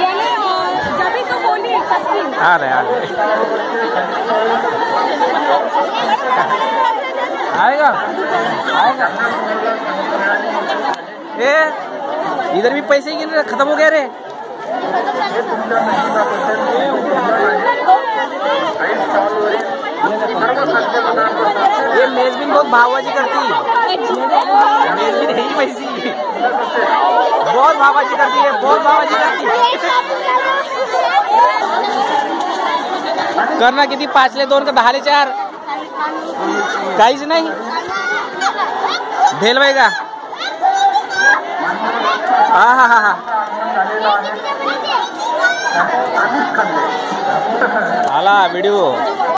यानी जब तो बोली आ रहे आ रहे। आएगा? आएगा। ए, इधर भी पैसे गिन रहे, खत्म हो गया रे। मेजबिन बहुत भावबाजी करती है। ही वैसी बहुत भावबाजी करती है बहुत भावबाजी करती है। करना किती पाचले दोन का दहाले चार। काहीच नाही। भेल बाई का। हा हा हा हा। आला व्हिडिओ